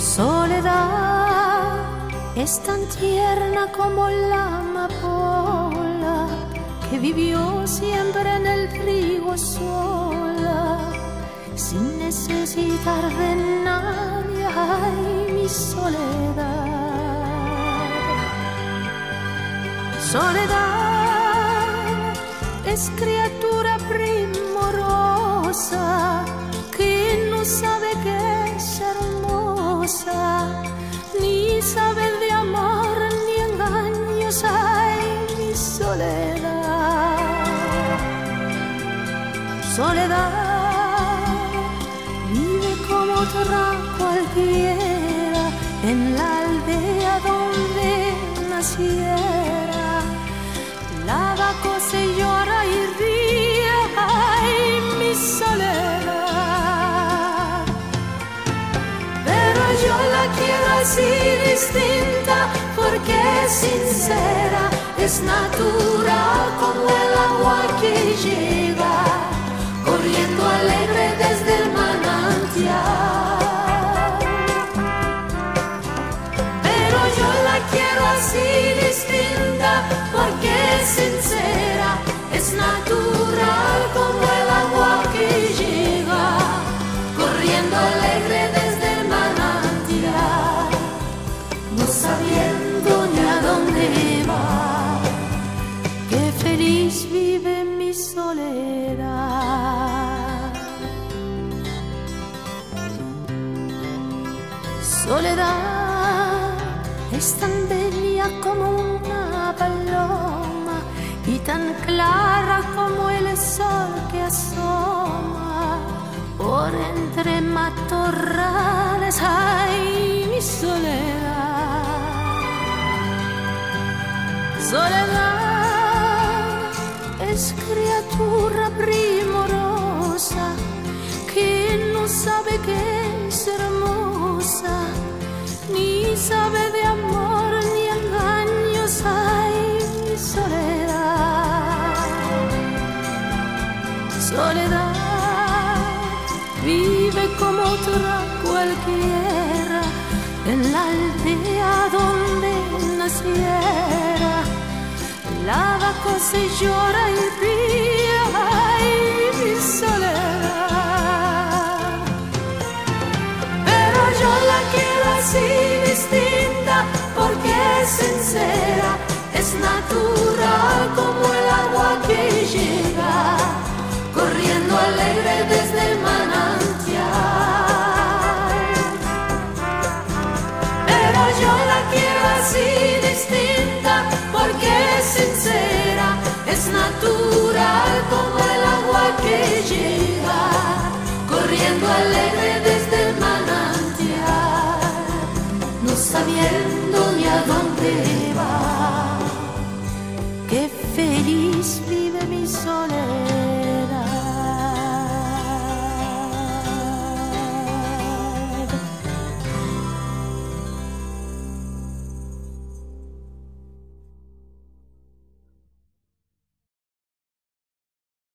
Soledad es tan tierna como la amapola que vivió siempre en el trigo sola, sin necesitar de nadie, ay, mi soledad. Soledad es criatura engaños, ay, mi soledad. Soledad vive como otra cualquiera en la aldea donde naciera. Lava, cose, llora y ríe, ay, mi soledad. Pero yo la quiero así distinta porque sincera, es natural como el agua que llega, corriendo alegre desde el manantial. Pero yo la quiero así distinta Soledad es tan bella como una paloma y tan clara como el sol que asoma por entre matorrales. Ay, mi soledad. Soledad es criatura primorosa que no sabe que Soledad vive como otra cualquiera en la aldea donde naciera. Lava, cose, llora y quiero así distinta, porque es sincera, es natural como el agua que llega, corriendo alegre desde el manantial, no sabiendo ni a dónde va. Qué feliz vive mi soledad.